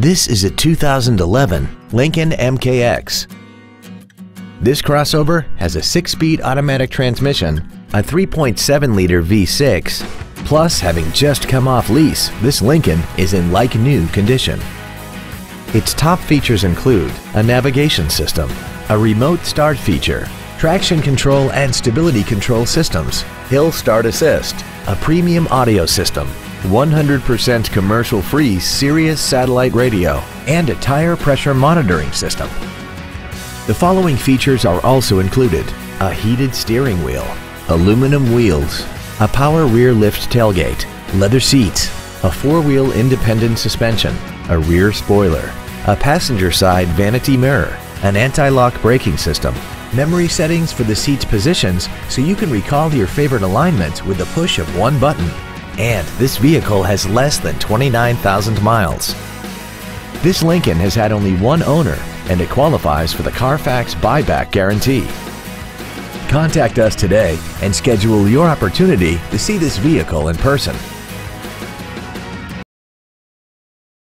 This is a 2011 Lincoln MKX. This crossover has a 6-speed automatic transmission, a 3.7-liter V6, plus having just come off lease, this Lincoln is in like-new condition. Its top features include a navigation system, a remote start feature, traction control and stability control systems, hill start assist, a premium audio system, 100% commercial-free Sirius satellite radio, and a tire pressure monitoring system. The following features are also included. A heated steering wheel, aluminum wheels, a power rear lift tailgate, leather seats, a four-wheel independent suspension, a rear spoiler, a passenger side vanity mirror, an anti-lock braking system, memory settings for the seat's positions so you can recall your favorite alignment with the push of one button, and this vehicle has less than 29,000 miles. This Lincoln has had only one owner and it qualifies for the Carfax buyback guarantee. Contact us today and schedule your opportunity to see this vehicle in person.